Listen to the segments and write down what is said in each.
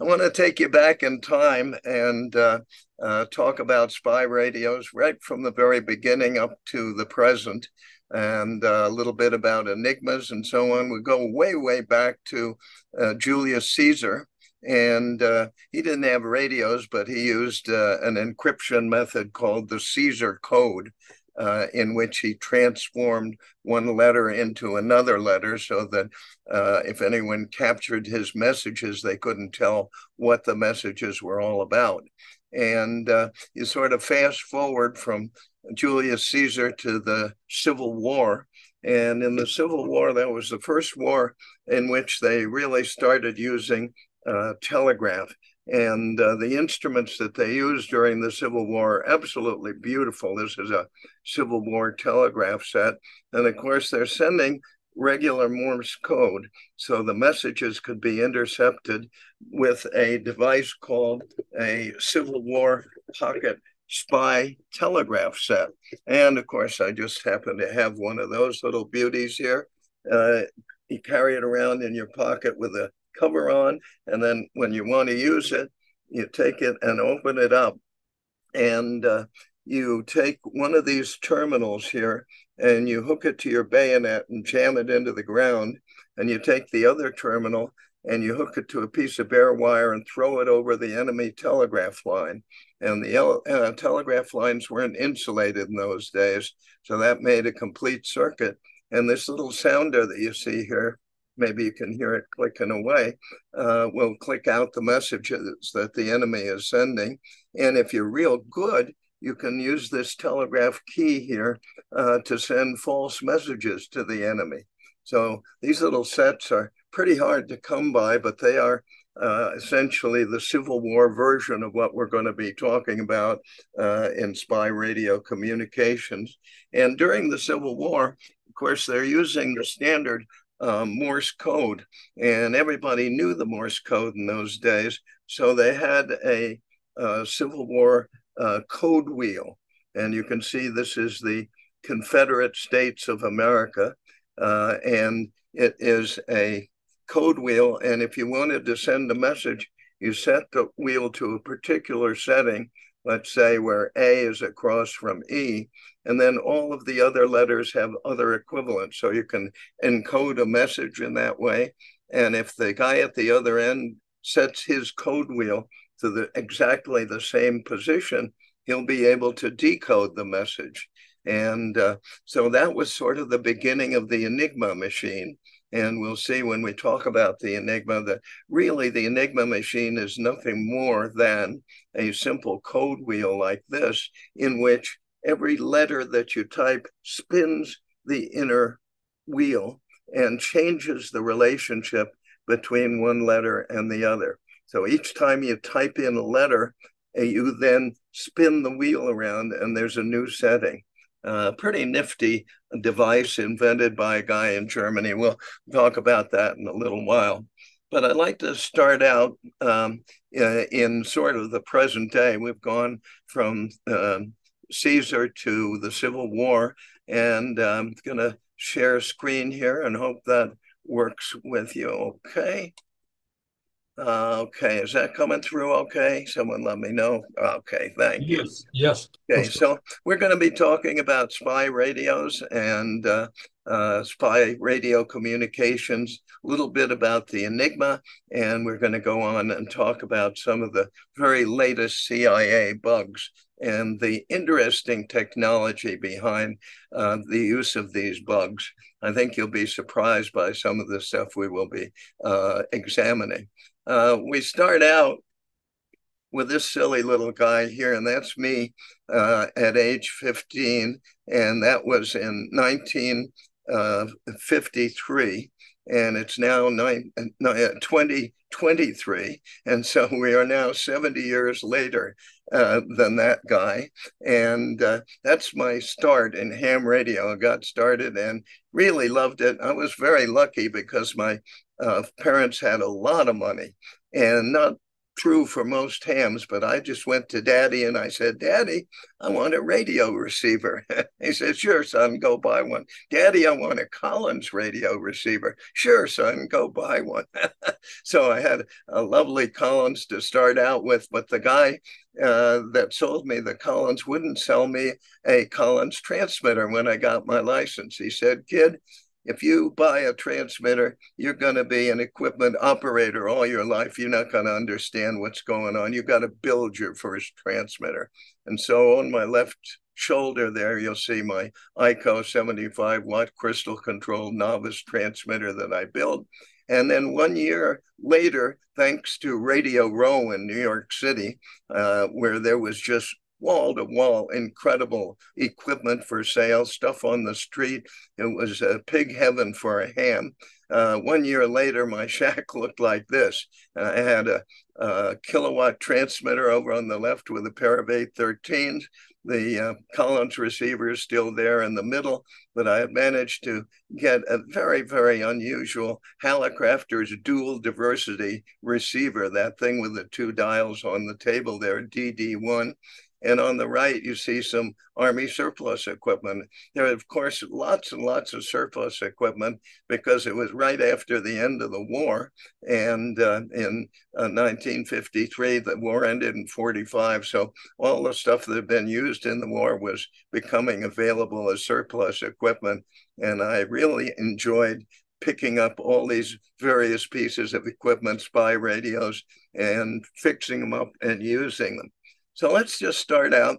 I want to take you back in time and uh, uh, talk about spy radios right from the very beginning up to the present, and uh, a little bit about enigmas and so on. We go way, way back to uh, Julius Caesar. And uh, he didn't have radios, but he used uh, an encryption method called the Caesar code uh, in which he transformed one letter into another letter so that uh, if anyone captured his messages, they couldn't tell what the messages were all about. And uh, you sort of fast forward from Julius Caesar to the Civil War. And in the Civil War, that was the first war in which they really started using uh, telegraph. And uh, the instruments that they used during the Civil War are absolutely beautiful. This is a Civil War telegraph set. And of course, they're sending regular Morse code. So the messages could be intercepted with a device called a Civil War pocket spy telegraph set. And of course, I just happen to have one of those little beauties here. Uh, you carry it around in your pocket with a cover on. And then when you want to use it, you take it and open it up. And uh, you take one of these terminals here and you hook it to your bayonet and jam it into the ground. And you take the other terminal and you hook it to a piece of bare wire and throw it over the enemy telegraph line. And the uh, telegraph lines weren't insulated in those days. So that made a complete circuit. And this little sounder that you see here maybe you can hear it clicking away, uh, will click out the messages that the enemy is sending. And if you're real good, you can use this telegraph key here uh, to send false messages to the enemy. So these little sets are pretty hard to come by, but they are uh, essentially the Civil War version of what we're going to be talking about uh, in spy radio communications. And during the Civil War, of course, they're using the standard uh, Morse code, and everybody knew the Morse code in those days. So they had a, Civil War uh, code wheel, and you can see this is the Confederate States of America, uh, and it is a code wheel. And if you wanted to send a message, you set the wheel to a particular setting, let's say where A is across from E, and then all of the other letters have other equivalents. So you can encode a message in that way. And if the guy at the other end sets his code wheel to the exactly the same position, he'll be able to decode the message. And uh, so that was sort of the beginning of the Enigma machine. And we'll see when we talk about the Enigma that really the Enigma machine is nothing more than a simple code wheel like this, in which every letter that you type spins the inner wheel and changes the relationship between one letter and the other. So each time you type in a letter, uh, you then spin the wheel around and there's a new setting. Uh, pretty nifty device invented by a guy in Germany. We'll talk about that in a little while. But I'd like to start out um, uh, in sort of the present day. We've gone from um, Caesar to the Civil War. And I'm going to share a screen here and hope that works with you. Okay. Uh, okay, is that coming through okay? Someone let me know. Okay, thank you. Yes, yes. Okay, so we're going to be talking about spy radios and uh, uh, spy radio communications, a little bit about the Enigma, and we're going to go on and talk about some of the very latest CIA bugs and the interesting technology behind uh, the use of these bugs. I think you'll be surprised by some of the stuff we will be uh, examining. Uh, we start out with this silly little guy here, and that's me uh, at age 15, and that was in 1953, uh, and it's now nine, uh, 2023, and so we are now 70 years later uh, than that guy, and uh, that's my start in ham radio. I got started and really loved it. I was very lucky because my uh, parents had a lot of money and not true for most hams, but I just went to daddy and I said, Daddy, I want a radio receiver. he said, Sure, son, go buy one. Daddy, I want a Collins radio receiver. Sure, son, go buy one. so I had a lovely Collins to start out with, but the guy uh, that sold me the Collins wouldn't sell me a Collins transmitter when I got my license. He said, Kid, if you buy a transmitter, you're going to be an equipment operator all your life. You're not going to understand what's going on. You've got to build your first transmitter. And so on my left shoulder there, you'll see my EICO 75 watt crystal controlled novice transmitter that I built. And then one year later, thanks to Radio Row in New York City, uh, where there was just wall to wall, incredible equipment for sale, stuff on the street. It was a pig heaven for a ham. Uh, one year later, my shack looked like this. I had a, a, kilowatt transmitter over on the left with a pair of 813s. The uh, Collins receiver is still there in the middle, but I had managed to get a very, very unusual Hallicrafters dual diversity receiver, that thing with the two dials on the table there, DD1. And on the right, you see some Army surplus equipment. There are, of course, lots and lots of surplus equipment because it was right after the end of the war. And uh, in uh, 1953, the war ended in 45. So all the stuff that had been used in the war was becoming available as surplus equipment. And I really enjoyed picking up all these various pieces of equipment, spy radios, and fixing them up and using them. So let's just start out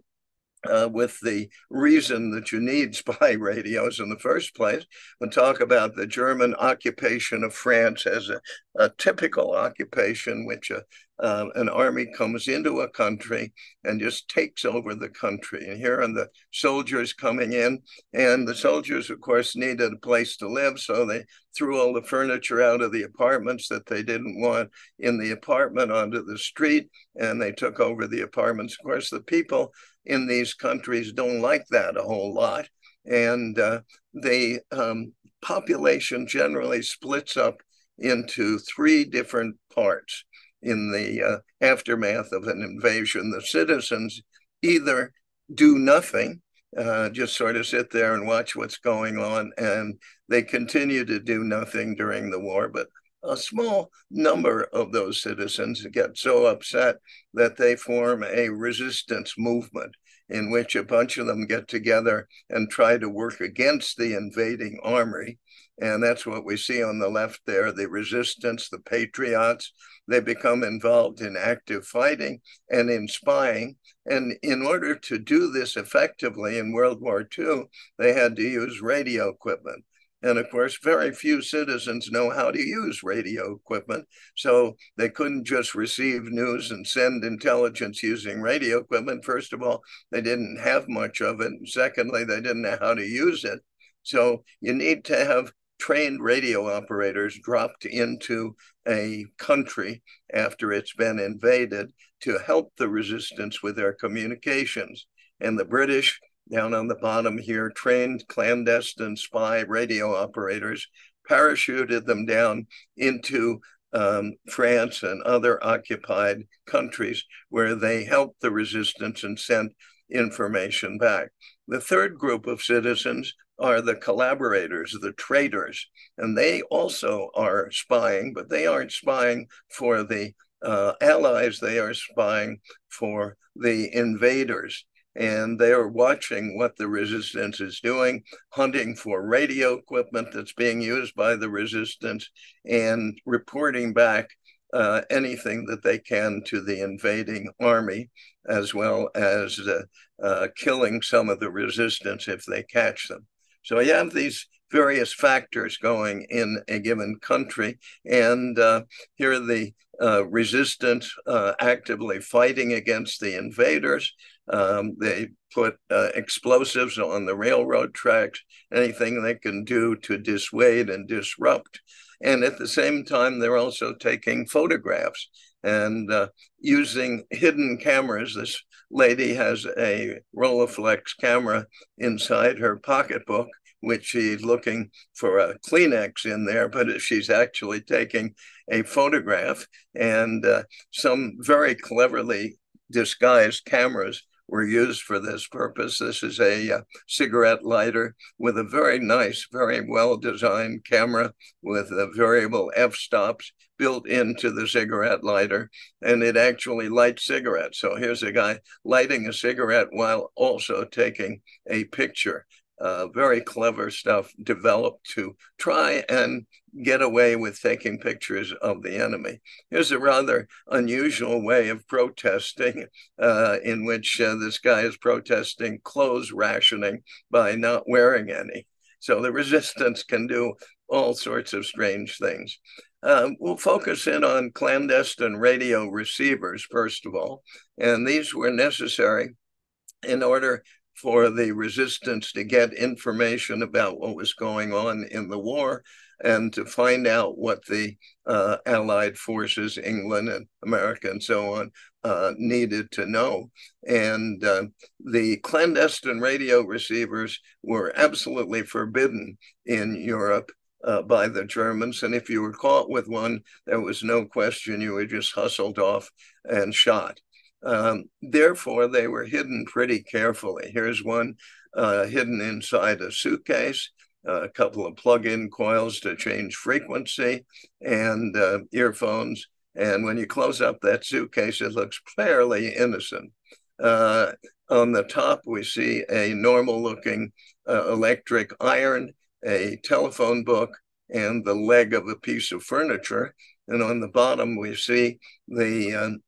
uh, with the reason that you need spy radios in the first place and talk about the German occupation of France as a, a typical occupation, which uh, uh, an army comes into a country and just takes over the country. And here are the soldiers coming in, and the soldiers, of course, needed a place to live, so they threw all the furniture out of the apartments that they didn't want in the apartment onto the street, and they took over the apartments. Of course, the people in these countries don't like that a whole lot. And uh, the um, population generally splits up into three different parts in the uh, aftermath of an invasion. The citizens either do nothing, uh, just sort of sit there and watch what's going on, and they continue to do nothing during the war, but a small number of those citizens get so upset that they form a resistance movement in which a bunch of them get together and try to work against the invading army. And that's what we see on the left there the resistance, the patriots. They become involved in active fighting and in spying. And in order to do this effectively in World War II, they had to use radio equipment. And of course, very few citizens know how to use radio equipment. So they couldn't just receive news and send intelligence using radio equipment. First of all, they didn't have much of it. secondly, they didn't know how to use it. So you need to have trained radio operators dropped into a country after it's been invaded to help the resistance with their communications. And the British down on the bottom here, trained clandestine spy radio operators, parachuted them down into um, France and other occupied countries where they helped the resistance and sent information back. The third group of citizens are the collaborators, the traitors, and they also are spying, but they aren't spying for the uh, allies, they are spying for the invaders and they are watching what the resistance is doing, hunting for radio equipment that's being used by the resistance, and reporting back uh, anything that they can to the invading army, as well as uh, uh, killing some of the resistance if they catch them. So you have these various factors going in a given country, and uh, here the uh, resistance uh, actively fighting against the invaders um, they put uh, explosives on the railroad tracks, anything they can do to dissuade and disrupt. And at the same time, they're also taking photographs. and uh, using hidden cameras. This lady has a Rolleiflex camera inside her pocketbook, which she's looking for a Kleenex in there, but she's actually taking a photograph. And uh, some very cleverly disguised cameras were used for this purpose. This is a uh, cigarette lighter with a very nice, very well designed camera with variable f stops built into the cigarette lighter, and it actually lights cigarettes. So here's a guy lighting a cigarette while also taking a picture. Uh, very clever stuff developed to try and get away with taking pictures of the enemy. Here's a rather unusual way of protesting, uh, in which uh, this guy is protesting clothes rationing by not wearing any. So the resistance can do all sorts of strange things. Um, we'll focus in on clandestine radio receivers, first of all, and these were necessary in order for the resistance to get information about what was going on in the war and to find out what the uh, Allied forces, England and America and so on, uh, needed to know. And uh, the clandestine radio receivers were absolutely forbidden in Europe uh, by the Germans. And if you were caught with one, there was no question you were just hustled off and shot. Um, therefore, they were hidden pretty carefully. Here's one uh, hidden inside a suitcase, a couple of plug in coils to change frequency, and uh, earphones. And when you close up that suitcase, it looks fairly innocent. Uh, on the top, we see a normal looking uh, electric iron a telephone book and the leg of a piece of furniture. And on the bottom, we see the,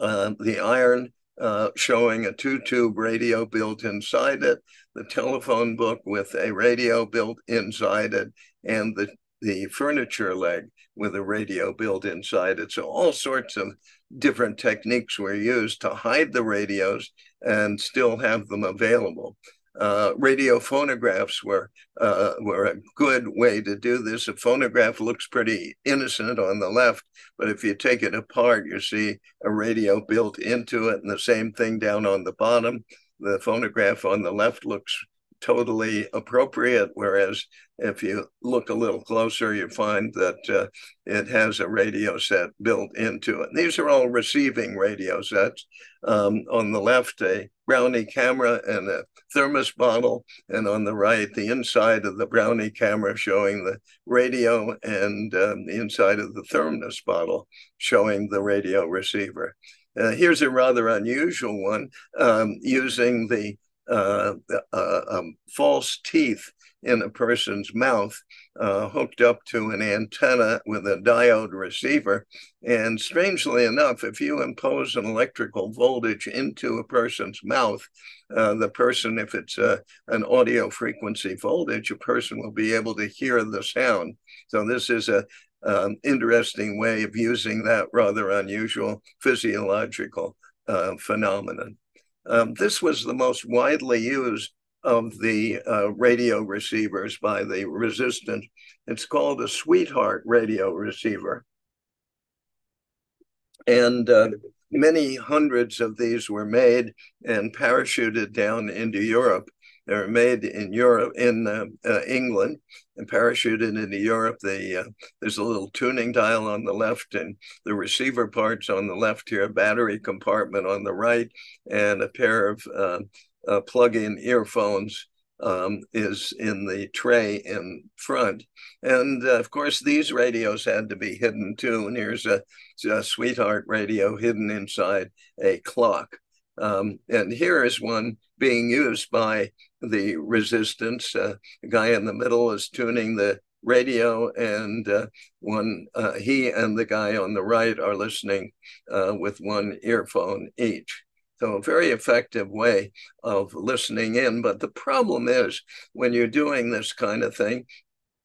uh, the iron uh, showing a two tube radio built inside it, the telephone book with a radio built inside it, and the, the furniture leg with a radio built inside it. So, all sorts of different techniques were used to hide the radios and still have them available uh, radio phonographs were uh, were a good way to do this. A phonograph looks pretty innocent on the left, but if you take it apart, you see a radio built into it, and the same thing down on the bottom. The phonograph on the left looks totally appropriate. Whereas if you look a little closer, you find that uh, it has a radio set built into it. These are all receiving radio sets. Um, on the left, a Brownie camera and a thermos bottle, and on the right, the inside of the Brownie camera showing the radio, and um, the inside of the thermos bottle showing the radio receiver. Uh, here's a rather unusual one um, using the uh, uh, um, false teeth in a person's mouth uh, hooked up to an antenna with a diode receiver. And strangely enough, if you impose an electrical voltage into a person's mouth, uh, the person, if it's a, an audio frequency voltage, a person will be able to hear the sound. So this is a um, interesting way of using that rather unusual physiological uh, phenomenon. Um, this was the most widely used of the uh, radio receivers by the resistance. It's called a sweetheart radio receiver. And uh, many hundreds of these were made and parachuted down into Europe. They were made in Europe, in uh, uh, England, and parachuted into Europe. Uh, there's a little tuning dial on the left, and the receiver parts on the left here, a battery compartment on the right, and a pair of uh, uh, plug-in earphones um, is in the tray in front. And uh, of course, these radios had to be hidden too. And here's a, a sweetheart radio hidden inside a clock. Um, and here is one being used by the resistance. Uh, the guy in the middle is tuning the radio, and uh, one uh, he and the guy on the right are listening uh, with one earphone each. So, a very effective way of listening in. But the problem is when you're doing this kind of thing,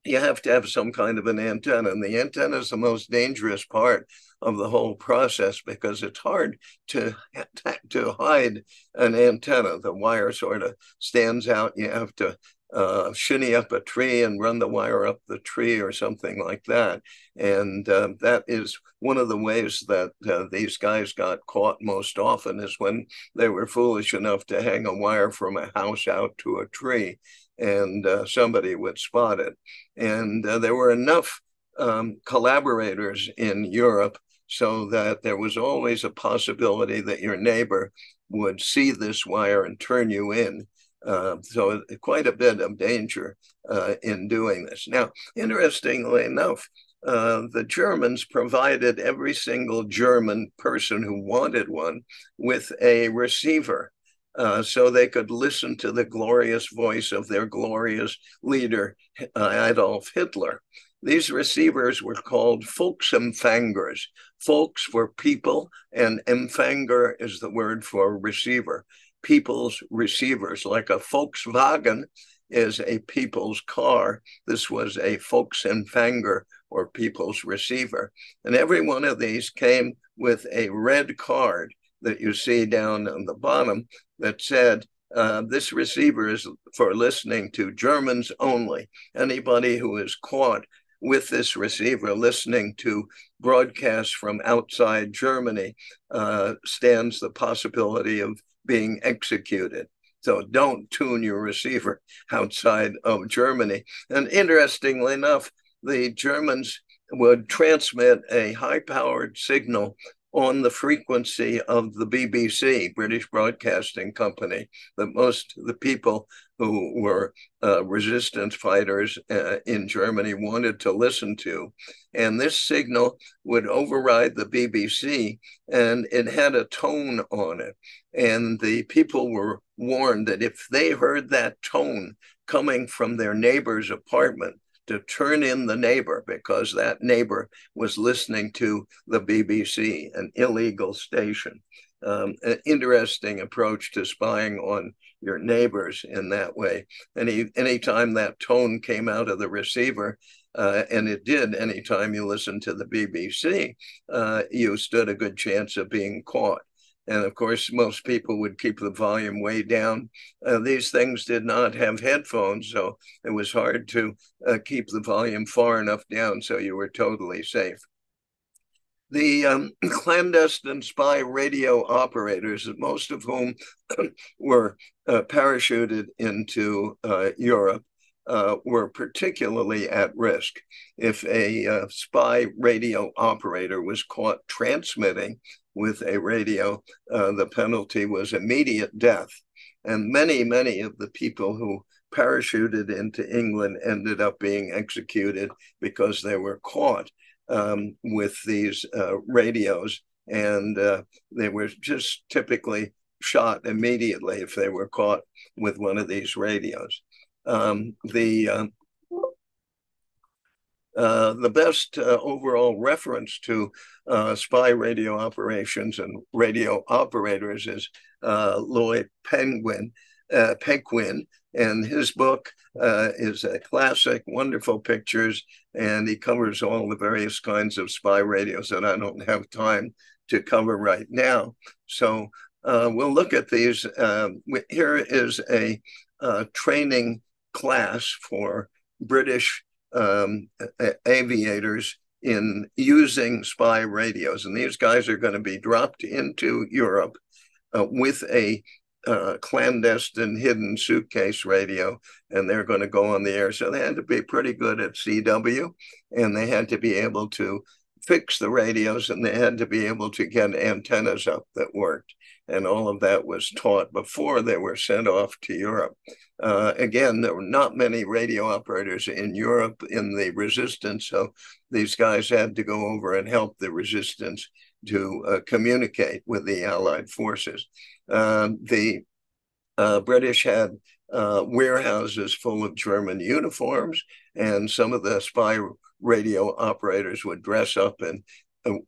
you have to have some kind of an antenna. And the antenna is the most dangerous part of the whole process because it's hard to, to hide an antenna. The wire sort of stands out. You have to uh, shinny up a tree and run the wire up the tree or something like that. And uh, that is one of the ways that uh, these guys got caught most often is when they were foolish enough to hang a wire from a house out to a tree and uh, somebody would spot it. And uh, there were enough um, collaborators in Europe so that there was always a possibility that your neighbor would see this wire and turn you in. Uh, so quite a bit of danger uh, in doing this. Now, interestingly enough, uh, the Germans provided every single German person who wanted one with a receiver. Uh, so they could listen to the glorious voice of their glorious leader, uh, Adolf Hitler. These receivers were called Volksempfangers. Volks for people, and Empfänger is the word for receiver. People's receivers, like a Volkswagen is a people's car. This was a Volksempfänger or people's receiver. And every one of these came with a red card that you see down on the bottom that said, uh, this receiver is for listening to Germans only. Anybody who is caught with this receiver listening to broadcasts from outside Germany uh, stands the possibility of being executed. So don't tune your receiver outside of Germany. And interestingly enough, the Germans would transmit a high powered signal on the frequency of the BBC, British Broadcasting Company, that most of the people who were uh, resistance fighters uh, in Germany wanted to listen to. And this signal would override the BBC, and it had a tone on it. And the people were warned that if they heard that tone coming from their neighbor's apartment, to turn in the neighbor because that neighbor was listening to the BBC, an illegal station. Um, an interesting approach to spying on your neighbors in that way. Any anytime that tone came out of the receiver, uh, and it did anytime you listened to the BBC, uh, you stood a good chance of being caught. And of course, most people would keep the volume way down. Uh, these things did not have headphones, so it was hard to uh, keep the volume far enough down so you were totally safe. The um, clandestine spy radio operators, most of whom were uh, parachuted into uh, Europe, uh, were particularly at risk. If a uh, spy radio operator was caught transmitting with a radio, uh, the penalty was immediate death. And many, many of the people who parachuted into England ended up being executed because they were caught um, with these uh, radios. And uh, they were just typically shot immediately if they were caught with one of these radios. Um, the uh, uh, the best uh, overall reference to uh, spy radio operations and radio operators is uh, Lloyd Penguin, uh, Pequin, and his book is a classic, wonderful pictures, and he covers all the various kinds of spy radios that I don't have time to cover right now. So we'll look at these. Um, here is a training class for British um, aviators in using spy radios. And these guys are going to be dropped into Europe uh, with a uh, clandestine hidden suitcase radio, and they're going to go on the air. So they had to be pretty good at CW, and they had to be able to fix the radios, and they had to be able to get antennas up that worked. And all of that was taught before they were sent off to Europe. Uh, again, there were not many radio operators in Europe in the resistance, so these guys had to go over and help the resistance to uh, communicate with the Allied forces. Uh, the uh, British had uh, warehouses full of German uniforms, and some of the spy radio operators would dress up in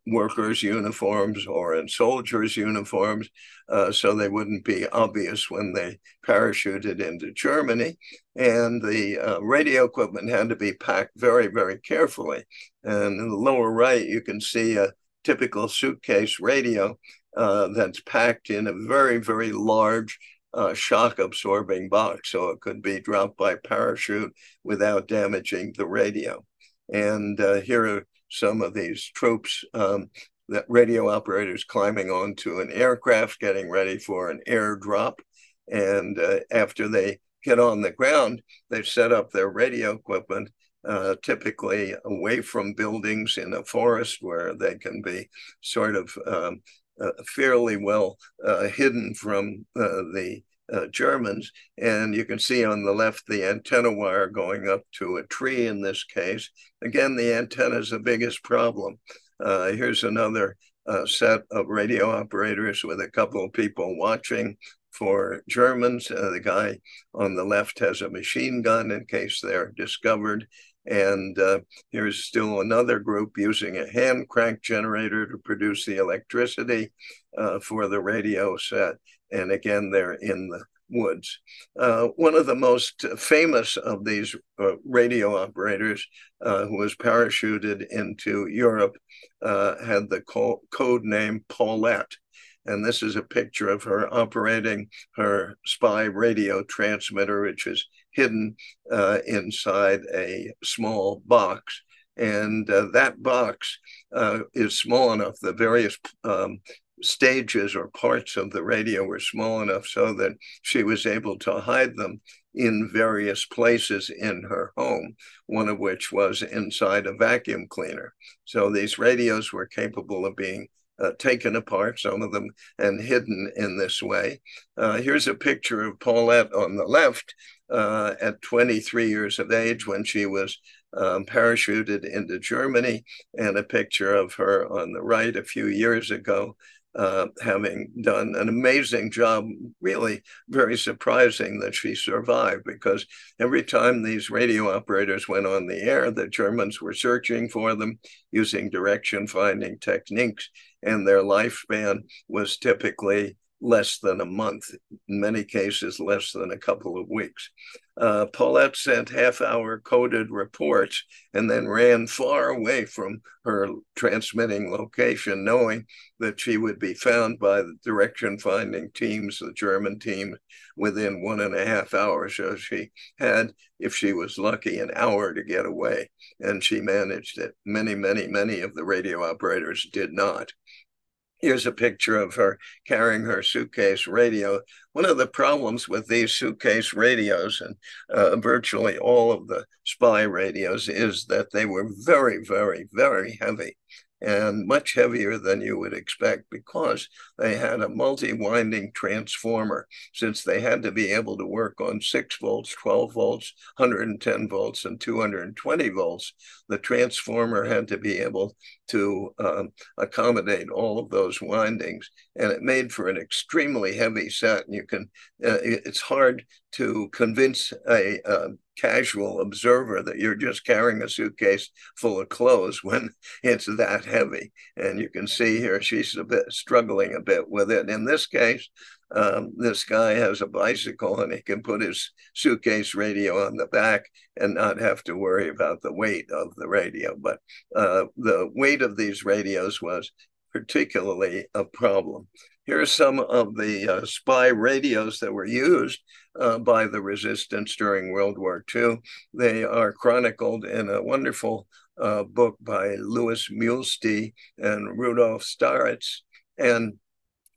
workers' uniforms or in soldiers' uniforms, uh, so they wouldn't be obvious when they parachuted into Germany. And the uh, radio equipment had to be packed very, very carefully. And in the lower right, you can see a typical suitcase radio uh, that's packed in a very, very large uh, shock absorbing box, so it could be dropped by parachute without damaging the radio. And uh, here are some of these troops um, that radio operators climbing onto an aircraft, getting ready for an airdrop. And uh, after they get on the ground, they set up their radio equipment, uh, typically away from buildings in a forest where they can be sort of um, fairly well uh, hidden from uh, the uh, Germans. And you can see on the left the antenna wire going up to a tree in this case. Again, the antenna is the biggest problem. Uh, here's another uh, set of radio operators with a couple of people watching for Germans. Uh, the guy on the left has a machine gun in case they're discovered. And uh, here's still another group using a hand crank generator to produce the electricity uh, for the radio set. And again, they're in the woods. Uh, one of the most famous of these uh, radio operators uh, who was parachuted into Europe uh, had the co- code name Paulette. And this is a picture of her operating her spy radio transmitter, which is hidden uh, inside a small box. And uh, that box is small enough, the various um, stages or parts of the radio were small enough so that she was able to hide them in various places in her home, one of which was inside a vacuum cleaner. So these radios were capable of being uh, taken apart, some of them, and hidden in this way. Uh, here's a picture of Paulette on the left uh, at 23 years of age when she was um, parachuted into Germany, and a picture of her on the right a few years ago uh, having done an amazing job. Really, very surprising that she survived because every time these radio operators went on the air, the Germans were searching for them using direction finding techniques, and their lifespan was typically less than a month, in many cases, less than a couple of weeks. Uh, Paulette sent half hour coded reports and then ran far away from her transmitting location, knowing that she would be found by the direction finding teams, the German team, within one and a half hours. So she had, if she was lucky, an hour to get away. And she managed it. Many, many, many of the radio operators did not. Here's a picture of her carrying her suitcase radio. One of the problems with these suitcase radios and uh, virtually all of the spy radios is that they were very, very, very heavy and much heavier than you would expect because they had a multi-winding transformer since they had to be able to work on 6 volts 12 volts 110 volts and 220 volts the transformer had to be able to um, accommodate all of those windings and it made for an extremely heavy set and you can uh, it's hard to convince a, a casual observer that you're just carrying a suitcase full of clothes when it's that heavy. And you can see here she's a bit struggling a bit with it. In this case, um, this guy has a bicycle and he can put his suitcase radio on the back and not have to worry about the weight of the radio. But uh, the weight of these radios was particularly a problem. Here are some of the uh, spy radios that were used uh, by the resistance during World War II. They are chronicled in a wonderful uh, book by Louis Meulstee and Rudolf Staritz. And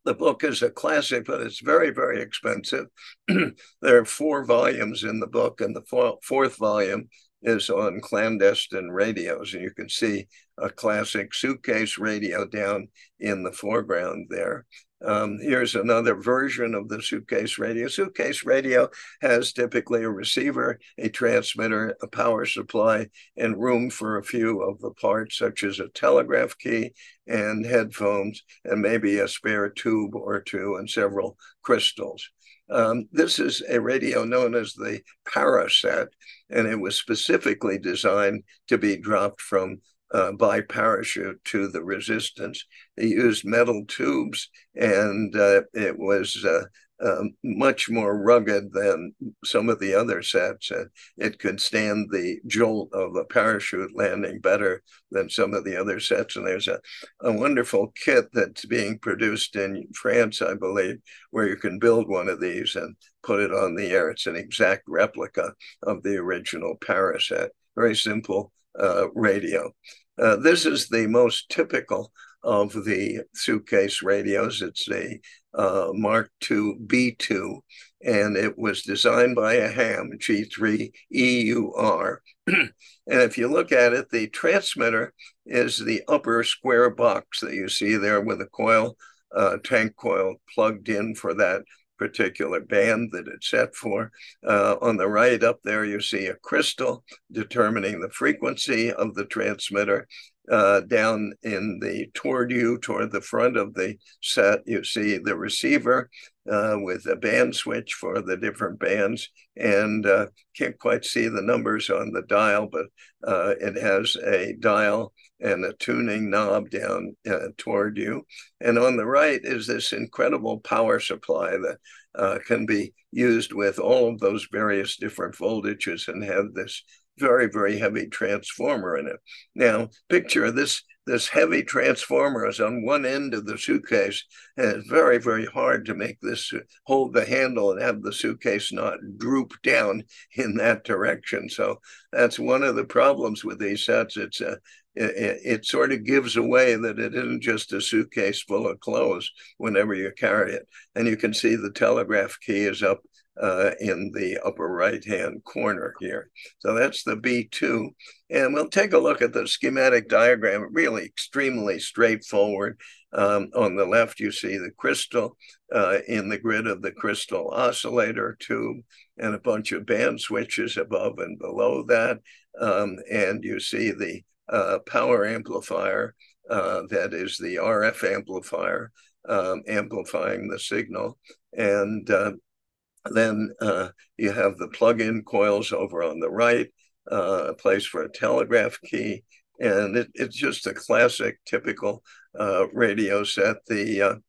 the book is a classic, but it's very, very expensive. there are four volumes in the book, and the fourth volume is on clandestine radios. And you can see a classic suitcase radio down in the foreground there. Um, here's another version of the suitcase radio. Suitcase radio has typically a receiver, a transmitter, a power supply, and room for a few of the parts, such as a telegraph key and headphones, and maybe a spare tube or two and several crystals. Um, this is a radio known as the Paraset, and it was specifically designed to be dropped from uh, by parachute to the resistance. They used metal tubes, and uh, it was uh, um, much more rugged than some of the other sets. And it could stand the jolt of a parachute landing better than some of the other sets. And there's a, a wonderful kit that's being produced in France, I believe, where you can build one of these and put it on the air. It's an exact replica of the original Paraset. Very simple uh, radio. Uh, this is the most typical of the suitcase radios. It's a uh, Mark II B2, and it was designed by a ham, G3EUR. and if you look at it, the transmitter is the upper square box that you see there with a coil, uh, tank coil plugged in for that particular band that it's set for. Uh, on the right up there, you see a crystal determining the frequency of the transmitter. Uh, down in the toward you, toward the front of the set, you see the receiver uh, with a band switch for the different bands. And uh, can't quite see the numbers on the dial, but uh, it has a dial and a tuning knob down uh, toward you. And on the right is this incredible power supply that uh, can be used with all of those various different voltages and have this very, very heavy transformer in it. Now, picture this this heavy transformer is on one end of the suitcase, and it's very, very hard to make this hold the handle and have the suitcase not droop down in that direction. So that's one of the problems with these sets. It's a it, it, sort of gives away that it isn't just a suitcase full of clothes whenever you carry it. And you can see the telegraph key is up uh, in the upper right hand corner here. So that's the B2. And we'll take a look at the schematic diagram, really extremely straightforward. Um, on the left, you see the crystal uh, in the grid of the crystal oscillator tube and a bunch of band switches above and below that. Um, and you see the uh, power amplifier uh, that is the RF amplifier um, amplifying the signal. And uh, then uh, you have the plug-in coils over on the right, uh, a place for a telegraph key. And it, it's just a classic, typical uh, radio set. The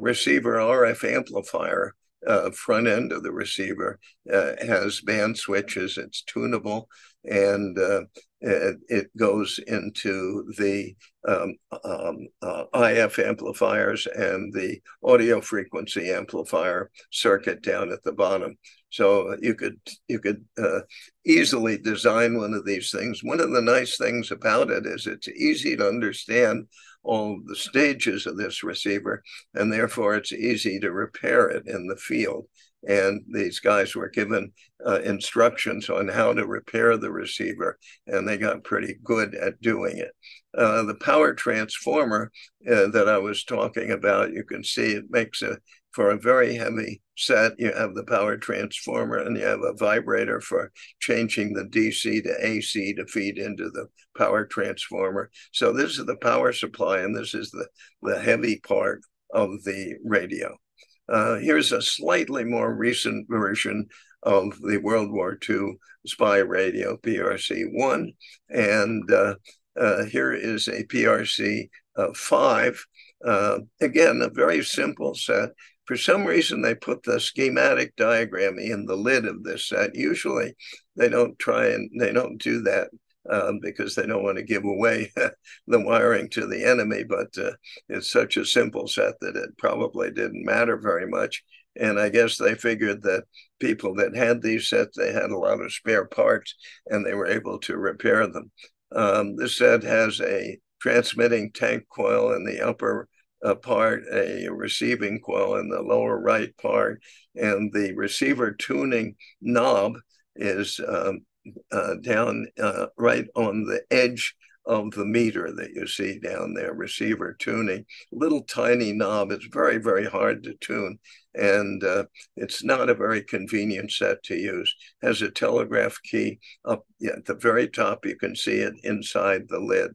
receiver RF amplifier uh, front end of the receiver uh, has band switches. It's tunable, and uh, it, goes into the um, um, uh, IF amplifiers and the audio frequency amplifier circuit down at the bottom. So you could you could uh, easily design one of these things. One of the nice things about it is it's easy to understand all the stages of this receiver, and therefore it's easy to repair it in the field. And these guys were given uh, instructions on how to repair the receiver, and they got pretty good at doing it. Uh, the power transformer uh, that I was talking about, you can see it makes a for a very heavy set, you have the power transformer and you have a vibrator for changing the DC to AC to feed into the power transformer. So this is the power supply and this is the, the heavy part of the radio. Uh, here's a slightly more recent version of the World War II spy radio, PRC-1. And uh, uh, here is a PRC-5. Uh, again, a very simple set for some reason they put the schematic diagram in the lid of this set. Usually they don't try and they don't do that um, because they don't want to give away the wiring to the enemy. But uh, it's such a simple set that it probably didn't matter very much. And I guess they figured that people that had these sets, they had a lot of spare parts and they were able to repair them. Um, this set has a transmitting tank coil in the upper part, a receiving coil in the lower right part, and the receiver tuning knob is um, uh, down uh, right on the edge of the meter that you see down there, receiver tuning. Little tiny knob. It's very, very hard to tune. And uh, it's not a very convenient set to use. Has a telegraph key up at the very top. You can see it inside the lid.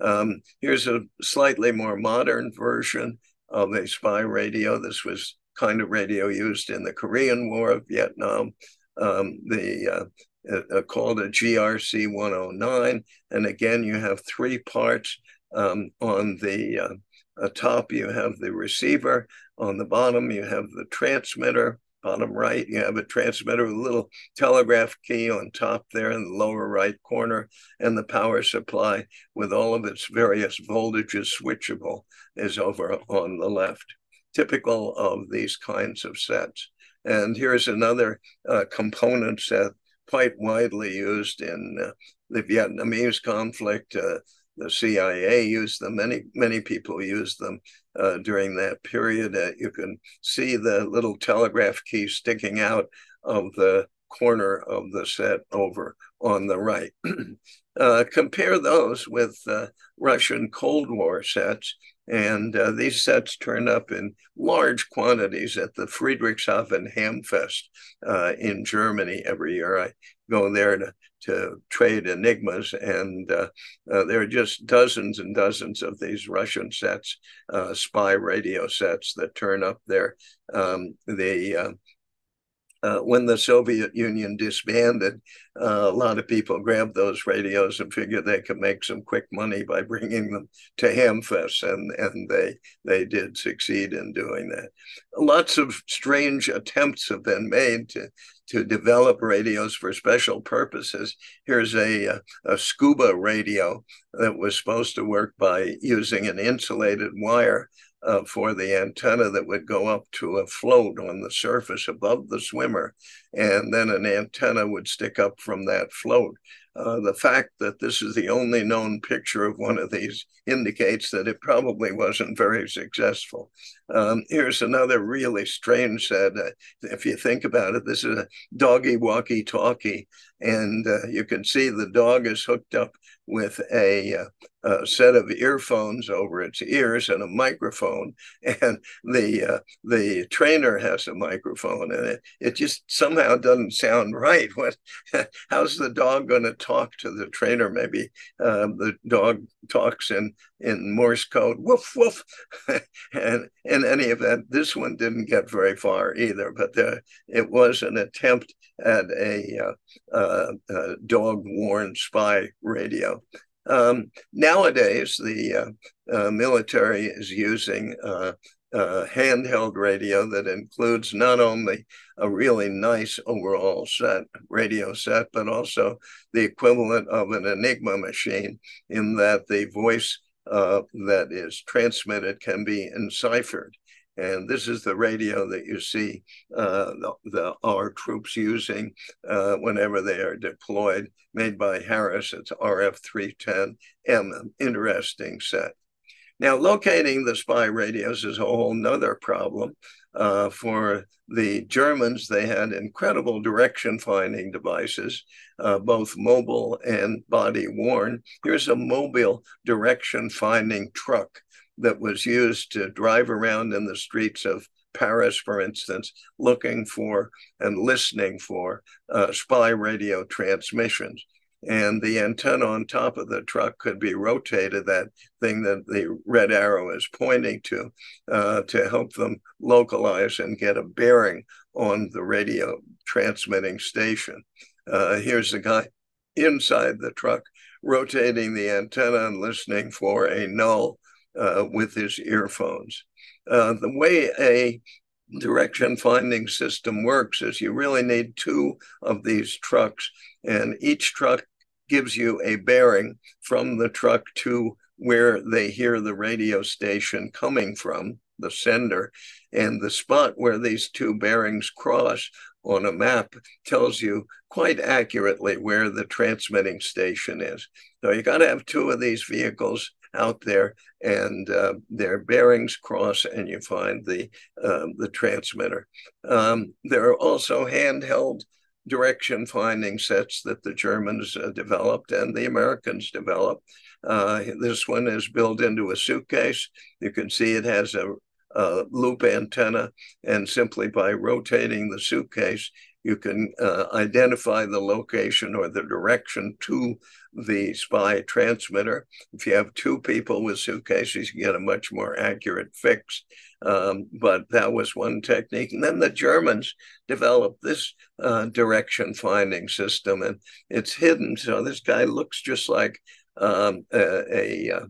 Um, here's a slightly more modern version of a spy radio. This was kind of radio used in the Korean War of Vietnam. Um, the uh, uh, called a GRC 109, and again you have three parts um, on the uh, top, you have the receiver. On the bottom, you have the transmitter. Bottom right, you have a transmitter with a little telegraph key on top there in the lower right corner, and the power supply with all of its various voltages switchable is over on the left. Typical of these kinds of sets. And here's another uh, component set quite widely used in uh, the Vietnamese conflict. Uh, the CIA used them. Many many people used them uh, during that period. Uh, you can see the little telegraph key sticking out of the corner of the set over on the right. uh, compare those with Russian Cold War sets. And uh, these sets turn up in large quantities at the Friedrichshafen Hamfest uh, in Germany every year. I go there to, to trade enigmas, and uh, uh, there are just dozens and dozens of these Russian sets, uh, spy radio sets that turn up there. Um, the uh, uh, when the Soviet Union disbanded, uh, a lot of people grabbed those radios and figured they could make some quick money by bringing them to Hamfest, and and they they did succeed in doing that. Lots of strange attempts have been made to to develop radios for special purposes. Here's a, a, scuba radio that was supposed to work by using an insulated wire uh, for the antenna that would go up to a float on the surface above the swimmer, and then an antenna would stick up from that float. Uh, the fact that this is the only known picture of one of these indicates that it probably wasn't very successful. Um, here's another really strange set. Uh, if you think about it, this is a doggy walkie talkie, and uh, you can see the dog is hooked up with a, uh, a, set of earphones over its ears and a microphone, and the uh, the trainer has a microphone, and it it just somehow doesn't sound right. What? How's the dog going to talk to the trainer? Maybe um, the dog talks in in Morse code, woof woof, and in any event, this one didn't get very far either. But it was an attempt at a uh, uh, uh, dog worn spy radio. Um, nowadays, the uh, uh, military is using uh, a handheld radio that includes not only a really nice overall set, radio set, but also the equivalent of an Enigma machine in that the voice uh, that is transmitted can be enciphered. And this is the radio that you see uh, the, the, our troops using uh, whenever they are deployed, made by Harris. It's RF310M, an interesting set. Now, locating the spy radios is a whole nother problem. Uh, for the Germans, they had incredible direction finding devices, uh, both mobile and body worn. Here's a mobile direction finding truck that was used to drive around in the streets of Paris, for instance, looking for and listening for uh, spy radio transmissions. And the antenna on top of the truck could be rotated, that thing that the red arrow is pointing to, uh, to help them localize and get a bearing on the radio transmitting station. Uh, here's the guy inside the truck rotating the antenna and listening for a null uh, with his earphones. Uh, the way a direction finding system works is you really need two of these trucks, and each truck gives you a bearing from the truck to where they hear the radio station coming from, the sender. And the spot where these two bearings cross on a map tells you quite accurately where the transmitting station is. So you got to have two of these vehicles out there, and uh, their bearings cross, and you find the uh, the transmitter. Um, there are also handheld direction finding sets that the Germans uh, developed and the Americans developed. Uh, this one is built into a suitcase. You can see it has a, a loop antenna, and simply by rotating the suitcase, you can uh, identify the location or the direction to the spy transmitter. If you have two people with suitcases, you get a much more accurate fix. Um, but that was one technique. And then the Germans developed this uh, direction finding system, and it's hidden. So this guy looks just like um, a, a,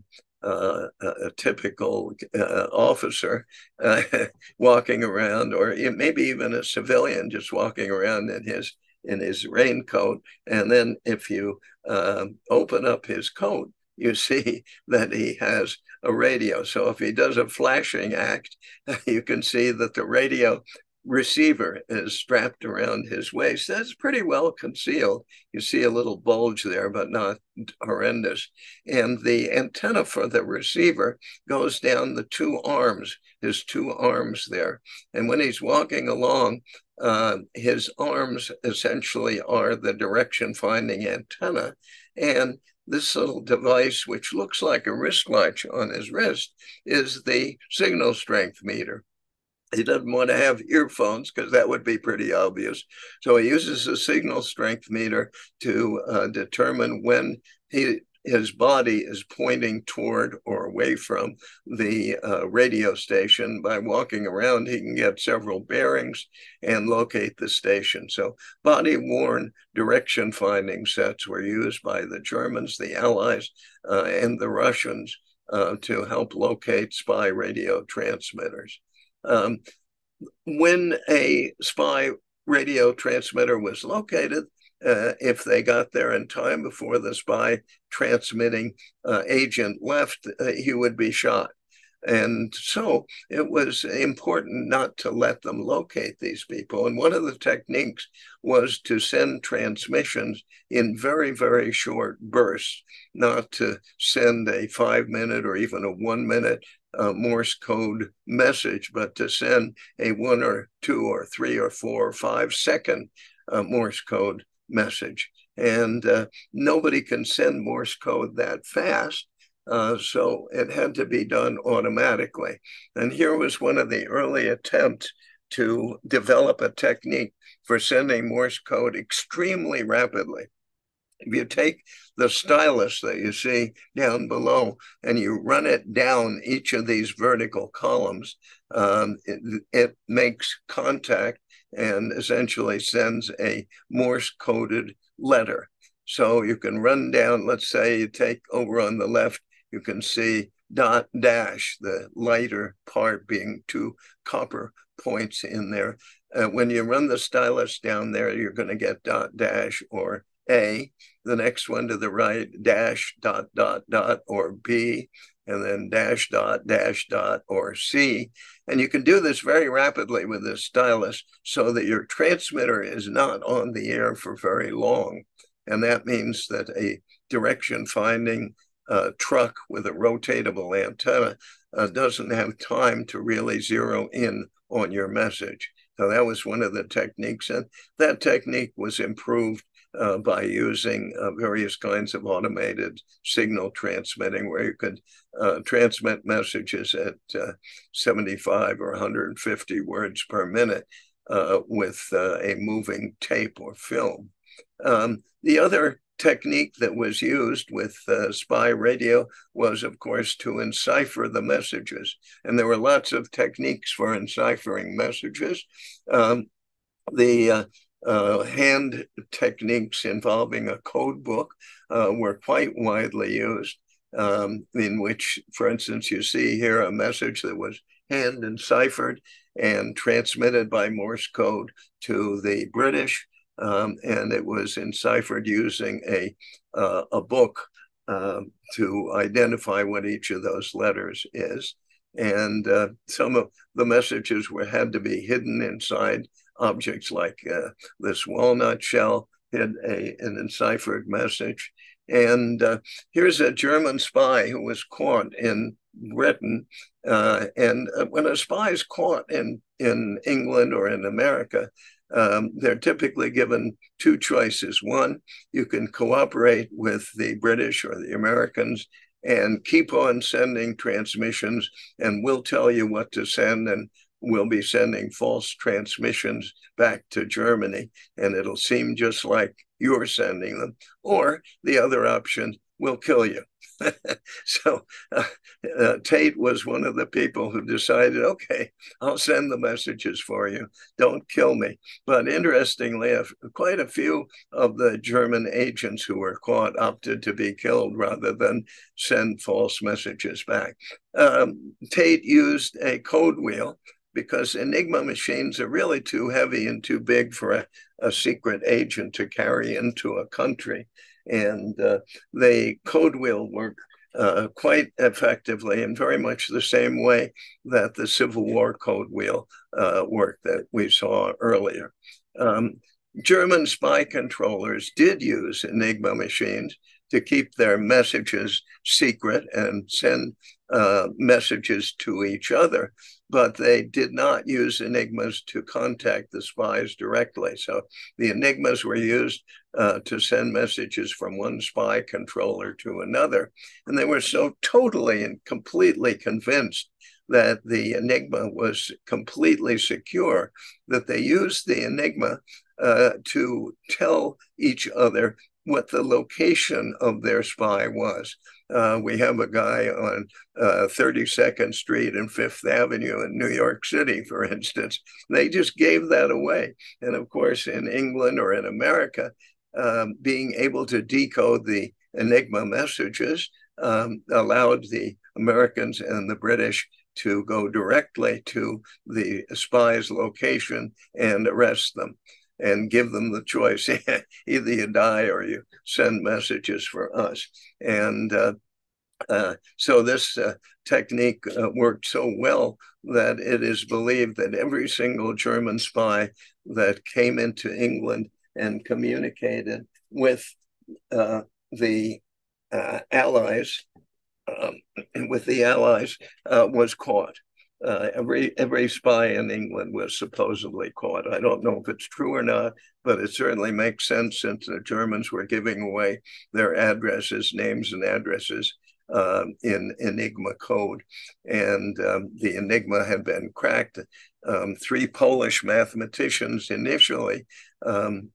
uh, a, typical uh, officer uh, walking around, or maybe even a civilian just walking around in his in his raincoat. And then if you um, open up his coat, you see that he has a radio. So if he does a flashing act, you can see that the radio receiver is strapped around his waist. That's pretty well concealed. You see a little bulge there, but not horrendous. And the antenna for the receiver goes down the two arms, his two arms there. And when he's walking along, uh, his arms essentially are the direction finding antenna. And this little device, which looks like a wristwatch on his wrist, is the signal strength meter. He doesn't want to have earphones because that would be pretty obvious. So he uses a signal strength meter to uh, determine when he his body is pointing toward or away from the uh, radio station. By walking around, he can get several bearings and locate the station. So, body worn direction finding sets were used by the Germans, the Allies, uh, and the Russians uh, to help locate spy radio transmitters. Um, when a spy radio transmitter was located, uh, if they got there in time before the spy transmitting uh, agent left, uh, he would be shot. And so it was important not to let them locate these people. And one of the techniques was to send transmissions in very, very short bursts, not to send a five minute or even a one minute uh, Morse code message, but to send a one or two or three or four or five second uh, Morse code message. And uh, nobody can send Morse code that fast. Uh, so it had to be done automatically. And here was one of the early attempts to develop a technique for sending Morse code extremely rapidly. If you take the stylus that you see down below and you run it down each of these vertical columns, um, it, it makes contact and essentially sends a Morse coded letter. So you can run down, let's say you take over on the left, you can see dot dash, the lighter part being two copper points in there. Uh, when you run the stylus down there, you're going to get dot dash or A. The next one to the right, dash dot dot dot or B and then dash dot, dash dot, or C. And you can do this very rapidly with this stylus so that your transmitter is not on the air for very long. And that means that a direction finding uh, truck with a rotatable antenna uh, doesn't have time to really zero in on your message. So that was one of the techniques. And that technique was improved uh, by using uh, various kinds of automated signal transmitting, where you could uh, transmit messages at uh, 75 or 150 words per minute uh, with uh, a moving tape or film. Um, the other technique that was used with spy radio was, of course, to encipher the messages. And there were lots of techniques for enciphering messages. Um, the uh, hand techniques involving a code book uh, were quite widely used, um, in which, for instance, you see here a message that was hand enciphered and transmitted by Morse code to the British. Um, and it was enciphered using a, uh, a book uh, to identify what each of those letters is. And uh, some of the messages were had to be hidden inside objects like uh, this walnut shell hid a, an enciphered message. And uh, here's a German spy who was caught in Britain. Uh, and uh, when a spy is caught in, in England or in America, um, they're typically given two choices. One, you can cooperate with the British or the Americans and keep on sending transmissions, and we'll tell you what to send and we'll be sending false transmissions back to Germany, and it'll seem just like you're sending them. Or the other option, we'll kill you. so uh, uh, Tate was one of the people who decided, okay, I'll send the messages for you. Don't kill me. But interestingly, quite a few of the German agents who were caught opted to be killed rather than send false messages back. Um, Tate used a code wheel because Enigma machines are really too heavy and too big for a, a secret agent to carry into a country. And uh, they code wheel work uh, quite effectively in very much the same way that the Civil War code wheel uh, worked that we saw earlier. Um, German spy controllers did use Enigma machines to keep their messages secret and send uh, messages to each other but they did not use enigmas to contact the spies directly. So the enigmas were used uh, to send messages from one spy controller to another. And they were so totally and completely convinced that the enigma was completely secure that they used the enigma uh, to tell each other what the location of their spy was. Uh, we have a guy on uh, 32nd Street and Fifth Avenue in New York City, for instance. They just gave that away. And of course, in England or in America, um, being able to decode the Enigma messages um, allowed the Americans and the British to go directly to the spy's location and arrest them and give them the choice either you die or you send messages for us and uh, uh, so this uh, technique uh, worked so well that it is believed that every single German spy that came into England and communicated with uh, the uh, Allies, um, with the Allies, was caught. Uh, every every spy in England was supposedly caught. I don't know if it's true or not, but it certainly makes sense since the Germans were giving away their addresses, names, and addresses uh, in Enigma code, and um, the Enigma had been cracked. Um, three Polish mathematicians initially um,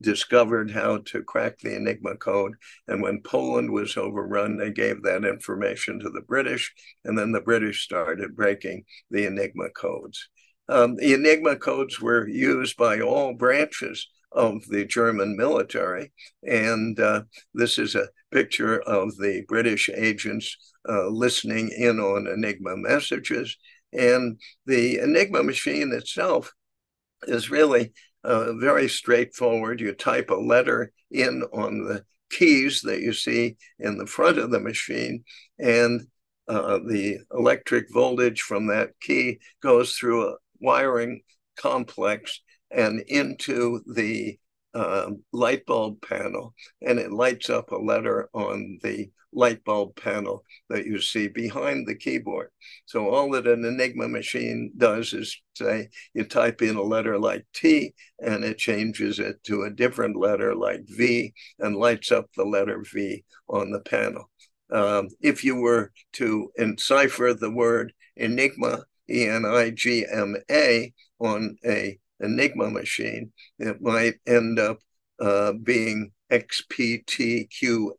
discovered how to crack the Enigma code. And when Poland was overrun, they gave that information to the British, and then the British started breaking the Enigma codes. Um, the Enigma codes were used by all branches of the German military. And uh, this is a picture of the British agents uh, listening in on Enigma messages. And the Enigma machine itself is really uh, very straightforward. You type a letter in on the keys that you see in the front of the machine, and uh, the electric voltage from that key goes through a wiring complex and into the uh, light bulb panel, and it lights up a letter on the light bulb panel that you see behind the keyboard. So all that an Enigma machine does is say you type in a letter like T and it changes it to a different letter like V and lights up the letter V on the panel. Um, if you were to encipher the word Enigma, E N I G M A, on a Enigma machine, it might end up uh, being XPTQFK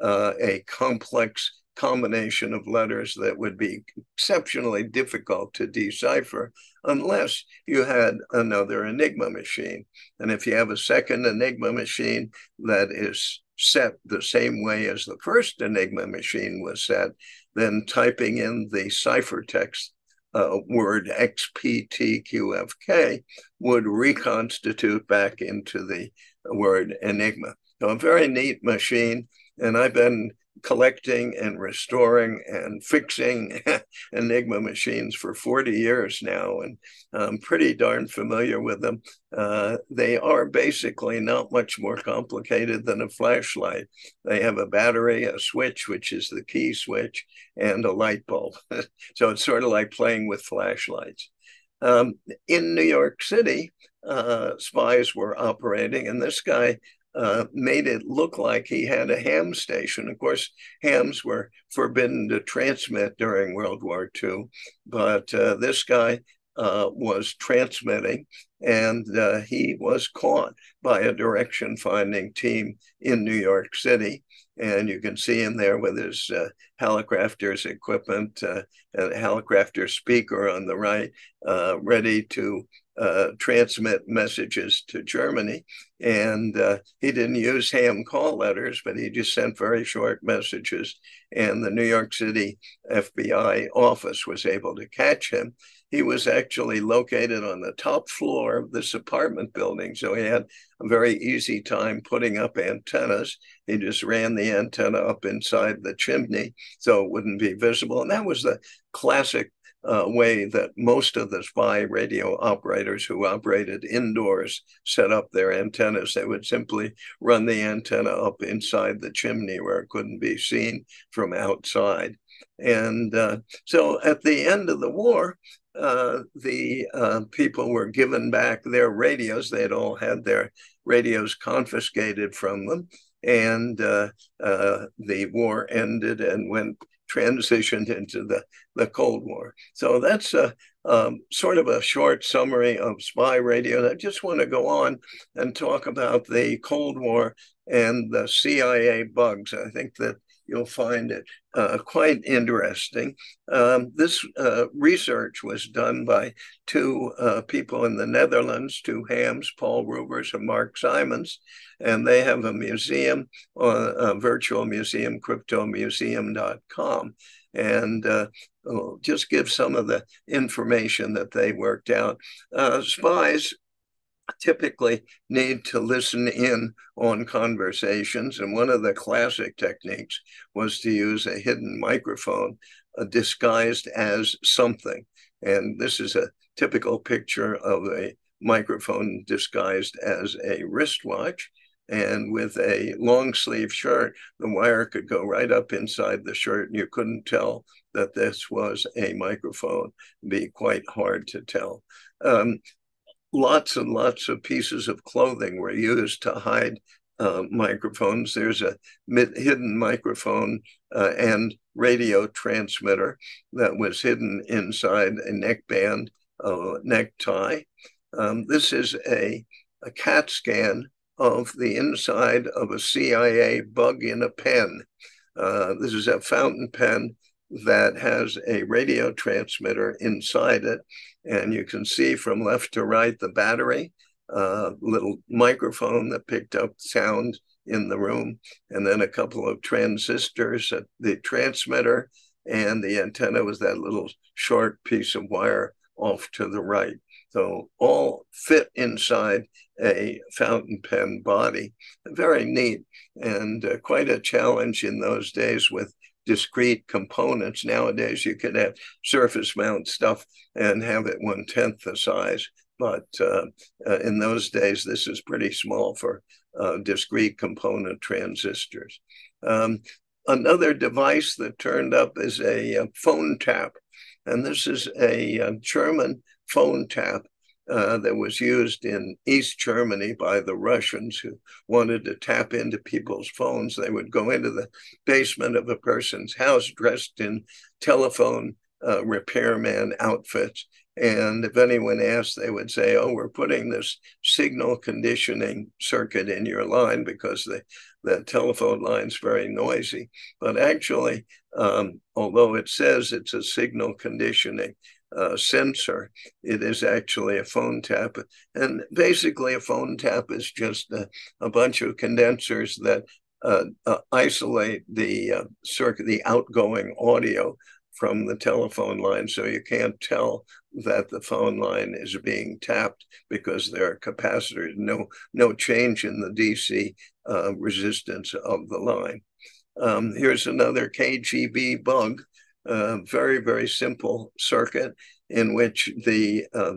uh, a complex combination of letters that would be exceptionally difficult to decipher unless you had another Enigma machine. And if you have a second Enigma machine that is set the same way as the first Enigma machine was set, then typing in the ciphertext uh, word XPTQFK would reconstitute back into the word Enigma. So a very neat machine and I've been collecting and restoring and fixing Enigma machines for 40 years now, and I'm pretty darn familiar with them. Uh, they are basically not much more complicated than a flashlight. They have a battery, a switch, which is the key switch, and a light bulb. so it's sort of like playing with flashlights. Um, in New York City, uh, spies were operating, and this guy uh, made it look like he had a ham station. Of course, hams were forbidden to transmit during World War II, but uh, this guy uh, was transmitting, and uh, he was caught by a direction finding team in New York City. And you can see him there with his uh, equipment, uh, and Hallicrafter speaker on the right, uh, ready to uh, transmit messages to Germany. And uh, he didn't use ham call letters, but he just sent very short messages. And the New York City FBI office was able to catch him. He was actually located on the top floor of this apartment building. So he had a very easy time putting up antennas. He just ran the antenna up inside the chimney so it wouldn't be visible. And that was the classic uh, way that most of the spy radio operators who operated indoors set up their antennas. They would simply run the antenna up inside the chimney where it couldn't be seen from outside. And uh, so at the end of the war, uh, the uh, people were given back their radios. They had all had their radios confiscated from them. And uh, uh, the war ended and went transitioned into the, the Cold War. So that's a um, sort of a short summary of spy radio. And I just want to go on and talk about the Cold War and the CIA bugs. I think that you'll find it uh, quite interesting. Um, this uh, research was done by two uh, people in the Netherlands, two hams, Paul Reuvers and Marc Simons, and they have a museum, uh, a virtual museum, cryptomuseum.com. And uh, just give some of the information that they worked out. Uh, spies typically need to listen in on conversations. And one of the classic techniques was to use a hidden microphone uh, disguised as something. And this is a typical picture of a microphone disguised as a wristwatch. And with a long sleeve shirt, the wire could go right up inside the shirt, and you couldn't tell that this was a microphone. It'd be quite hard to tell. Um, lots and lots of pieces of clothing were used to hide uh, microphones. There's a hidden microphone uh, and radio transmitter that was hidden inside a neckband, uh, necktie. Um, this is a, a CAT scan of the inside of a CIA bug in a pen. Uh, this is a fountain pen that has a radio transmitter inside it. And you can see from left to right the battery, uh, little microphone that picked up sound in the room, and then a couple of transistors at the transmitter, and the antenna was that little short piece of wire off to the right. So all fit inside a fountain pen body. Very neat and uh, quite a challenge in those days with discrete components. Nowadays, you could have surface mount stuff and have it one tenth the size. But uh, uh, in those days, this is pretty small for uh, discrete component transistors. Um, another device that turned up is a, a phone tap. And this is a, a German phone tap uh, that was used in East Germany by the Russians who wanted to tap into people's phones. They would go into the basement of a person's house dressed in telephone uh, repairman outfits. And if anyone asked, they would say, Oh, we're putting this signal conditioning circuit in your line because the, the telephone line's very noisy. But actually, um, although it says it's a signal conditioning, uh, sensor. It is actually a phone tap. And basically, a phone tap is just a, a bunch of condensers that uh, uh, isolate the uh, circuit, the outgoing audio from the telephone line. So you can't tell that the phone line is being tapped because there are capacitors, no, no change in the DC uh, resistance of the line. Um, here's another KGB bug a very, very simple circuit in which the uh,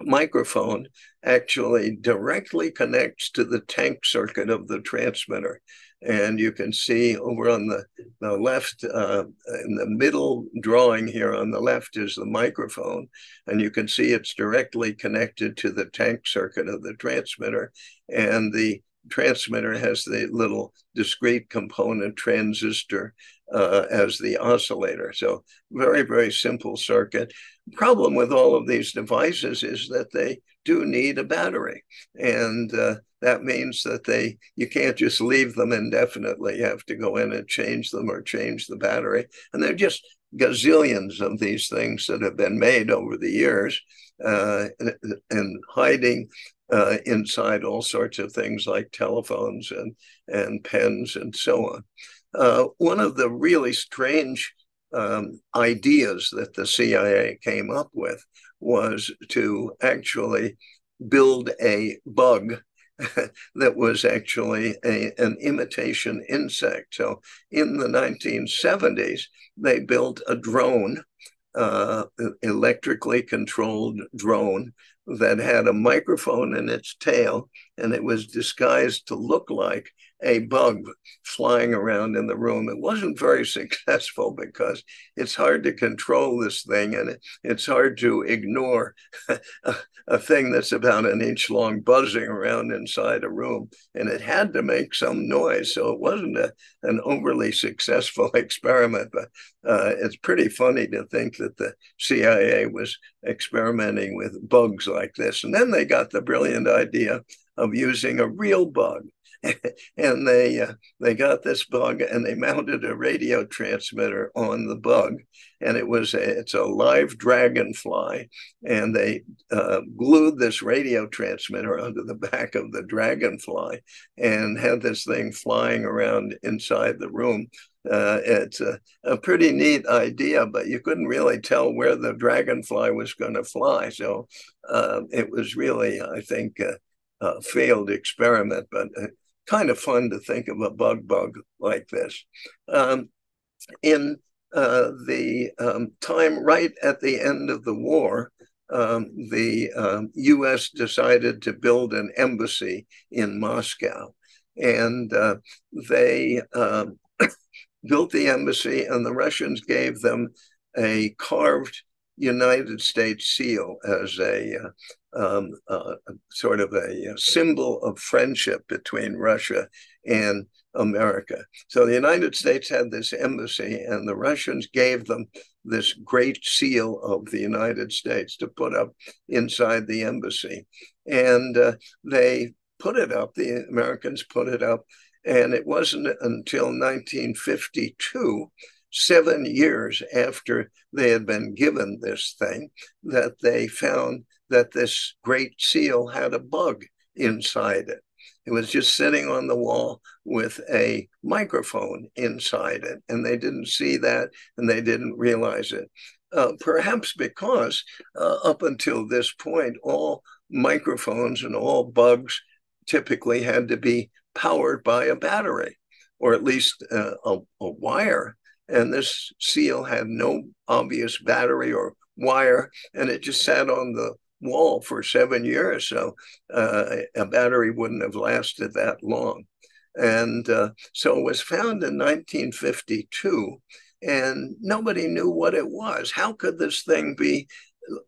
microphone actually directly connects to the tank circuit of the transmitter. And you can see over on the, the left, uh, in the middle drawing here on the left is the microphone. And you can see it's directly connected to the tank circuit of the transmitter. And the transmitter has the little discrete component transistor uh, as the oscillator. So very, very simple circuit. problem with all of these devices is that they do need a battery. And uh, that means that they you can't just leave them indefinitely. You have to go in and change them or change the battery. And they're just gazillions of these things that have been made over the years uh, and hiding uh, inside all sorts of things like telephones and, and pens and so on. Uh, one of the really strange um, ideas that the CIA came up with was to actually build a bug that was actually a, an imitation insect. So in the 1970s, they built a drone, uh, electrically controlled drone that had a microphone in its tail, and it was disguised to look like a bug flying around in the room. It wasn't very successful because it's hard to control this thing and it's hard to ignore a, thing that's about an inch long buzzing around inside a room. And it had to make some noise. So it wasn't a, an overly successful experiment, but uh, it's pretty funny to think that the CIA was experimenting with bugs like this. And then they got the brilliant idea of using a real bug and they uh, they got this bug and they mounted a radio transmitter on the bug. And it was a, it's a live dragonfly. And they uh, glued this radio transmitter onto the back of the dragonfly and had this thing flying around inside the room. Uh, it's a, a, pretty neat idea, but you couldn't really tell where the dragonfly was going to fly. So uh, it was really, I think, a, a failed experiment, but uh, kind of fun to think of a bug bug like this. Um, in uh, the um, time right at the end of the war, um, the um, US decided to build an embassy in Moscow. And uh, they um, built the embassy, and the Russians gave them a carved United States seal as a uh, um, uh, sort of a, a, symbol of friendship between Russia and America. So the United States had this embassy, and the Russians gave them this great seal of the United States to put up inside the embassy. And uh, they put it up, the Americans put it up, and it wasn't until 1952 seven years after they had been given this thing that they found that this great seal had a bug inside it. It was just sitting on the wall with a microphone inside it, and they didn't see that and they didn't realize it. Uh, perhaps because uh, up until this point, all microphones and all bugs typically had to be powered by a battery or at least uh, a, a wire. And this seal had no obvious battery or wire, and it just sat on the wall for seven years. So uh, a battery wouldn't have lasted that long. And uh, so it was found in 1952, and nobody knew what it was. How could this thing be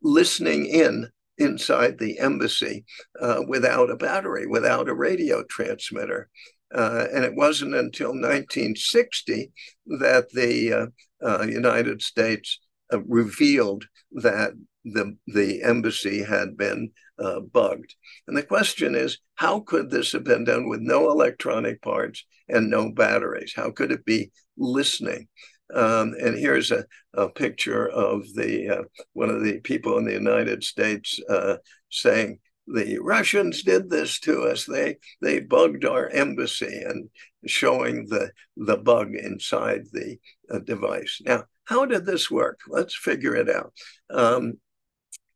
listening in inside the embassy uh, without a battery, without a radio transmitter? Uh, and it wasn't until 1960 that the uh, uh, United States uh, revealed that the, the embassy had been uh, bugged. And the question is, how could this have been done with no electronic parts and no batteries? How could it be listening? Um, and here's a, a, picture of the uh, one of the people in the United States uh, saying, "The Russians did this to us. They they bugged our embassy," and showing the the bug inside the uh, device. Now, how did this work? Let's figure it out. Um,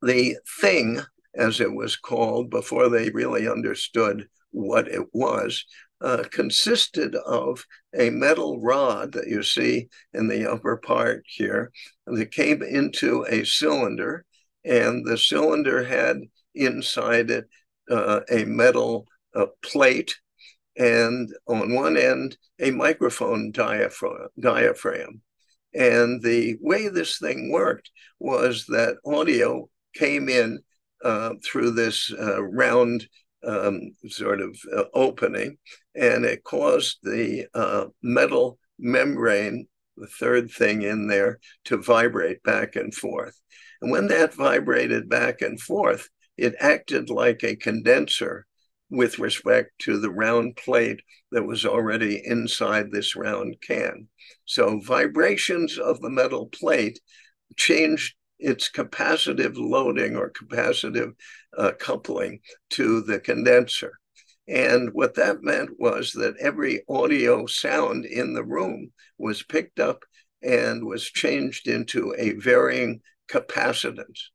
the thing, as it was called before they really understood what it was, uh, consisted of a metal rod that you see in the upper part here that came into a cylinder, and the cylinder had inside it uh, a metal uh, plate, and on one end, a microphone diaphragm. And the way this thing worked was that audio came in uh, through this uh, round um, sort of uh, opening, and it caused the uh, metal membrane the third thing in there, to vibrate back and forth. And when that vibrated back and forth, it acted like a condenser with respect to the round plate that was already inside this round can. So vibrations of the metal plate changed its capacitive loading or capacitive uh, coupling to the condenser. And what that meant was that every audio sound in the room was picked up and was changed into a varying capacitance.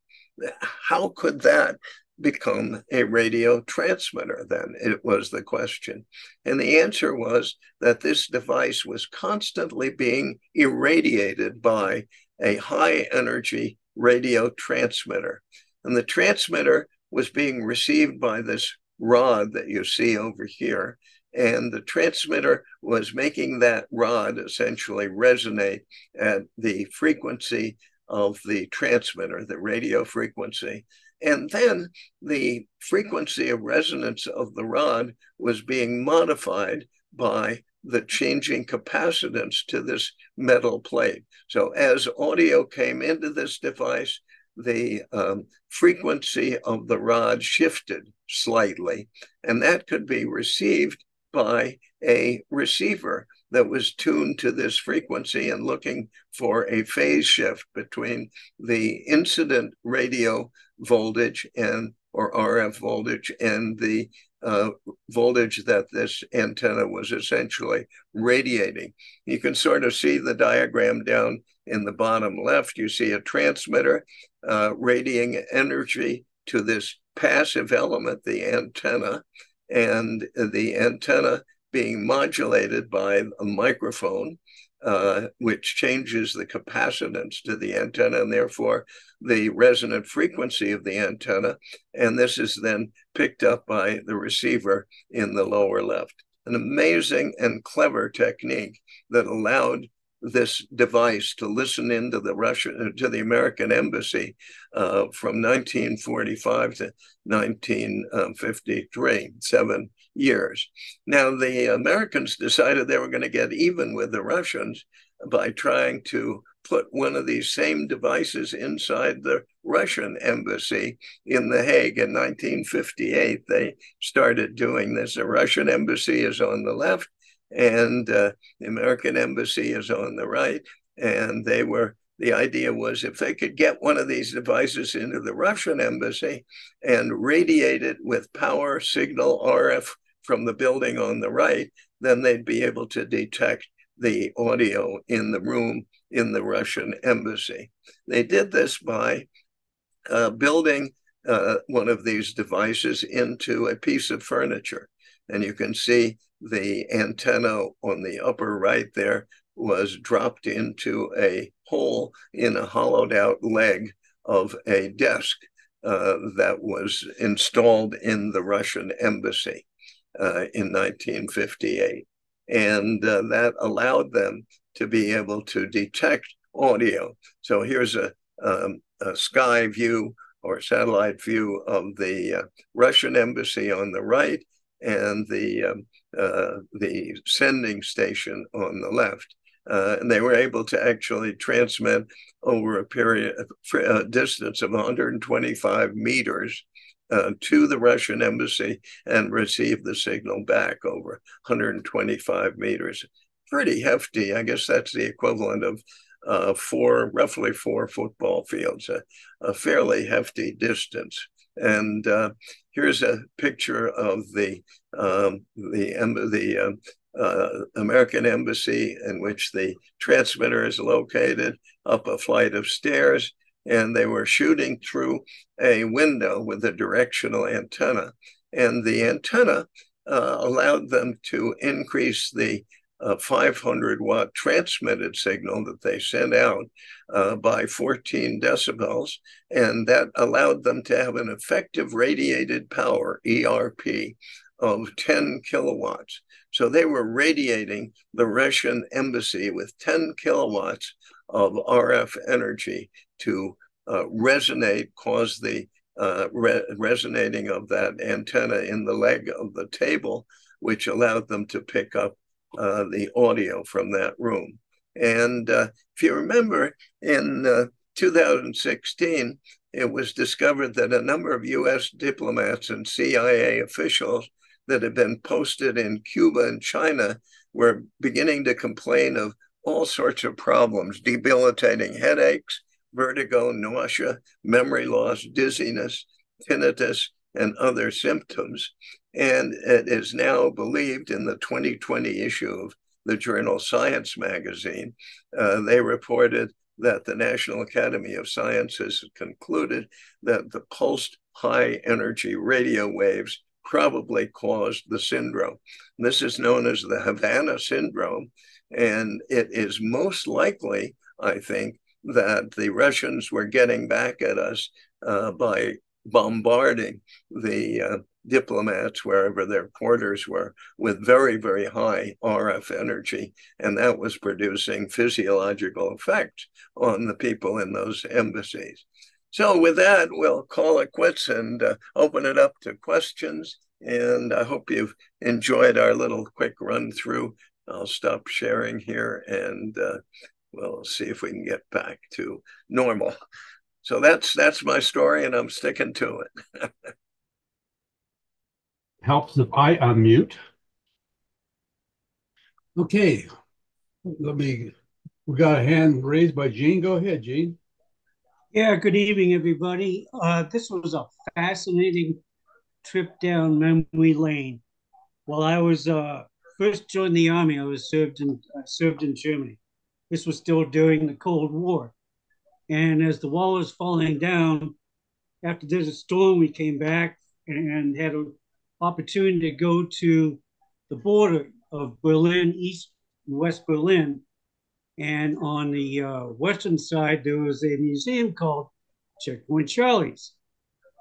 How could that become a radio transmitter then? It was the question. And the answer was that this device was constantly being irradiated by a high energy radio transmitter. And the transmitter was being received by this rod that you see over here. And the transmitter was making that rod essentially resonate at the frequency of the transmitter, the radio frequency. And then the frequency of resonance of the rod was being modified by the changing capacitance to this metal plate. So as audio came into this device, the um, frequency of the rod shifted slightly, and that could be received by a receiver that was tuned to this frequency and looking for a phase shift between the incident radio voltage and or RF voltage and the uh, voltage that this antenna was essentially radiating. You can sort of see the diagram down in the bottom left. You see a transmitter uh, radiating energy to this passive element, the antenna, and the antenna being modulated by a microphone, uh, which changes the capacitance to the antenna and therefore the resonant frequency of the antenna. And this is then picked up by the receiver in the lower left. An amazing and clever technique that allowed this device to listen into the Russian to the American embassy uh, from 1945 to 1953, seven years. Now the Americans decided they were going to get even with the Russians by trying to put one of these same devices inside the Russian embassy in The Hague in 1958. They started doing this. The Russian embassy is on the left, and uh, the American embassy is on the right. And they were, the idea was if they could get one of these devices into the Russian embassy and radiate it with power signal RF from the building on the right, then they'd be able to detect the audio in the room in the Russian embassy. They did this by uh, building uh, one of these devices into a piece of furniture. And you can see the antenna on the upper right there was dropped into a hole in a hollowed out leg of a desk uh, that was installed in the Russian embassy uh, in 1958. And uh, that allowed them to be able to detect audio. So here's a, um, a sky view or satellite view of the uh, Russian embassy on the right and the um, uh, the sending station on the left. Uh, and they were able to actually transmit over a period a distance of 125 meters uh, to the Russian embassy and receive the signal back over 125 meters. Pretty hefty. I guess that's the equivalent of uh, four, roughly four football fields, a, a fairly hefty distance. And uh, here's a picture of the um, the the um, uh, American embassy in which the transmitter is located up a flight of stairs, and they were shooting through a window with a directional antenna, and the antenna uh, allowed them to increase the a 500 watt transmitted signal that they sent out uh, by 14 decibels, and that allowed them to have an effective radiated power, ERP, of 10 kilowatts. So they were radiating the Russian embassy with 10 kilowatts of RF energy to uh, resonate, cause the uh, re- resonating of that antenna in the leg of the table, which allowed them to pick up uh, the audio from that room. And uh, if you remember, in uh, 2016, it was discovered that a number of US diplomats and CIA officials that had been posted in Cuba and China were beginning to complain of all sorts of problems debilitating headaches, vertigo, nausea, memory loss, dizziness, tinnitus, and other symptoms. And it is now believed in the 2020 issue of the journal Science magazine, uh, they reported that the National Academy of Sciences concluded that the pulsed high energy radio waves probably caused the syndrome. This is known as the Havana syndrome, and it is most likely, I think, that the Russians were getting back at us uh, by bombarding the uh, diplomats wherever their quarters were with very, very high RF energy. And that was producing physiological effects on the people in those embassies. So, with that, we'll call it quits and uh, open it up to questions. And I hope you've enjoyed our little quick run through. I'll stop sharing here and uh, we'll see if we can get back to normal. So that's that's my story, and I'm sticking to it. helps if I unmute. Okay, let me, we got a hand raised by Gene. Go ahead, Gene. Yeah, good evening, everybody. Uh, this was a fascinating trip down memory lane. While I was uh, first joined the army, I was served in uh, served in Germany. This was still during the Cold War, and as the wall was falling down, after Desert Storm, we came back and had a opportunity to go to the border of Berlin, East and West Berlin. And on the uh, western side, there was a museum called Checkpoint Charlie's.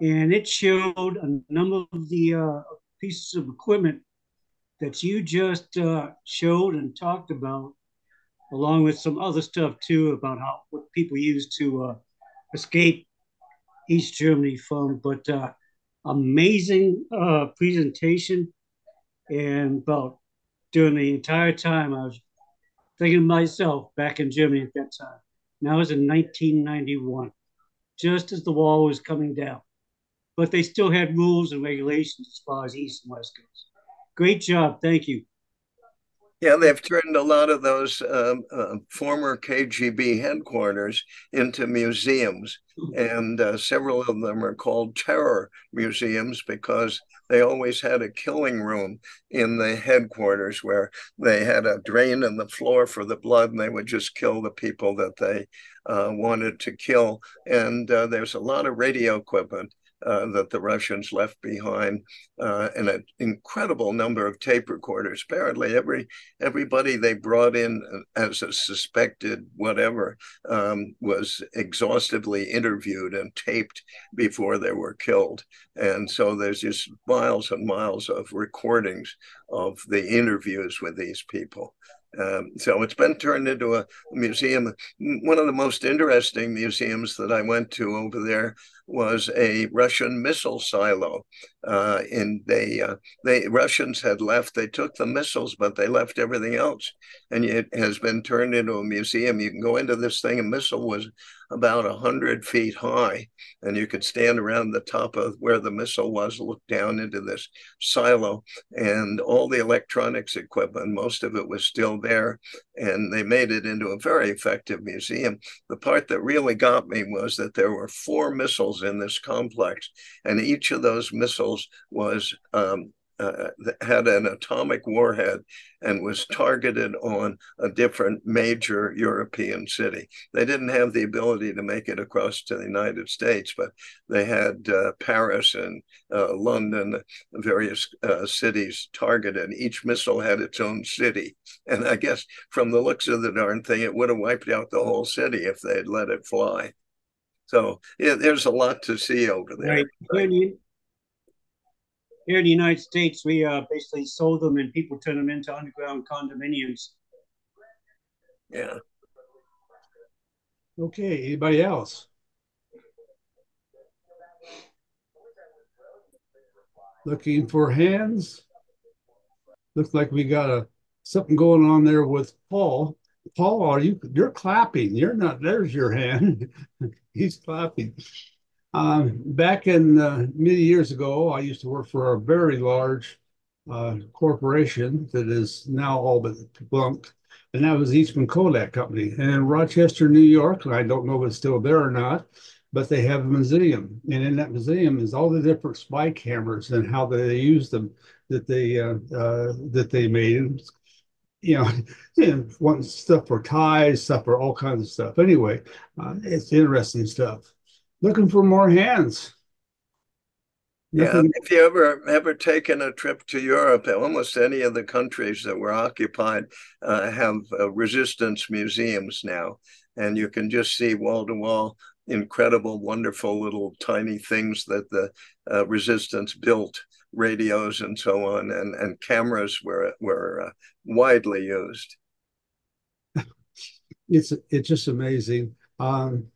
And it showed a number of the uh, pieces of equipment that you just uh, showed and talked about, along with some other stuff too about how what people used to uh, escape East Germany from. But uh, amazing uh, presentation. And about during the entire time, I was thinking of myself back in Germany at that time. Now was in 1991, just as the wall was coming down. But they still had rules and regulations as far as East and West goes. Great job. Thank you. Yeah, they've turned a lot of those um, uh, former KGB headquarters into museums, and uh, several of them are called terror museums because they always had a killing room in the headquarters where they had a drain in the floor for the blood, and they would just kill the people that they uh, wanted to kill. And uh, there's a lot of radio equipment uh, that the Russians left behind, uh, and an incredible number of tape recorders. Apparently, every everybody they brought in as a suspected whatever um, was exhaustively interviewed and taped before they were killed. And so there's just miles and miles of recordings of the interviews with these people. Um, so it's been turned into a museum. One of the most interesting museums that I went to over there was a Russian missile silo. Uh, and they, uh, they Russians had left. They took the missiles, but they left everything else. And it has been turned into a museum. You can go into this thing. A missile was about 100 feet high, and you could stand around the top of where the missile was, look down into this silo, and all the electronics equipment, most of it was still there, and they made it into a very effective museum. The part that really got me was that there were four missiles in this complex, and each of those missiles was um, uh, had an atomic warhead and was targeted on a different major European city. They didn't have the ability to make it across to the United States, but they had uh, Paris and uh, London, various uh, cities targeted. Each missile had its own city. And I guess from the looks of the darn thing, it would have wiped out the whole city if they had let it fly. So yeah, there's a lot to see over there. Right here in the United States, we uh, basically sold them and people turn them into underground condominiums. Yeah. Okay. Anybody else? Looking for hands. Looks like we got a something going on there with Paul. Paul, are you you're clapping. You're not there's your hand. He's clapping. Um, back in uh, many years ago, I used to work for a very large uh, corporation that is now all but debunked, and that was Eastman Kodak Company. And in Rochester, New York, I don't know if it's still there or not, but they have a museum, and in that museum is all the different spy cameras and how they use them that they uh, uh, that they made. You know, you know, stuff for ties, stuff for all kinds of stuff. Anyway, uh, it's interesting stuff. Looking for more hands. Yeah, if you ever ever taken a trip to Europe, almost any of the countries that were occupied uh, have uh, resistance museums now, and you can just see wall to wall incredible, wonderful little tiny things that the uh, resistance built, radios and so on, and and cameras were were uh, widely used. It's it's just amazing. Um,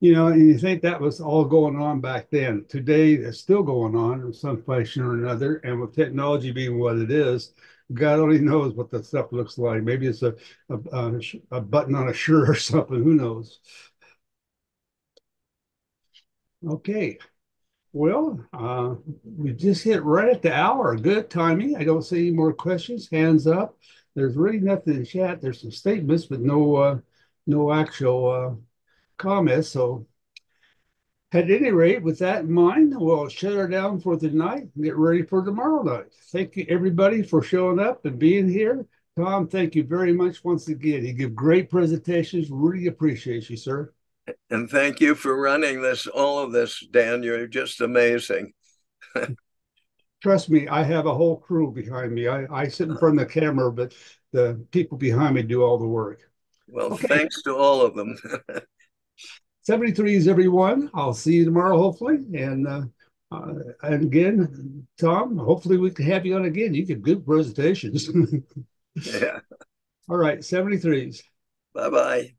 you know, and you think that was all going on back then. Today, it's still going on in some fashion or another. And with technology being what it is, God only knows what the stuff looks like. Maybe it's a, a, a button on a shirt or something. Who knows? Okay. Well, uh, we just hit right at the hour. Good timing. I don't see any more questions. Hands up. There's really nothing in chat. There's some statements, but no, uh, no actual uh, comments. So, at any rate, with that in mind, we'll shut her down for the night and get ready for tomorrow night. Thank you, everybody, for showing up and being here. Tom, thank you very much once again. You give great presentations. Really appreciate you, sir. And thank you for running this, all of this, Dan. You're just amazing. Trust me, I have a whole crew behind me. I, I sit in front of the camera, but the people behind me do all the work. Well, okay. thanks to all of them. 73s, everyone. I'll see you tomorrow, hopefully. And uh, uh, and again, Tom, hopefully we can have you on again. You give good presentations. yeah. All right, 73s. Bye bye.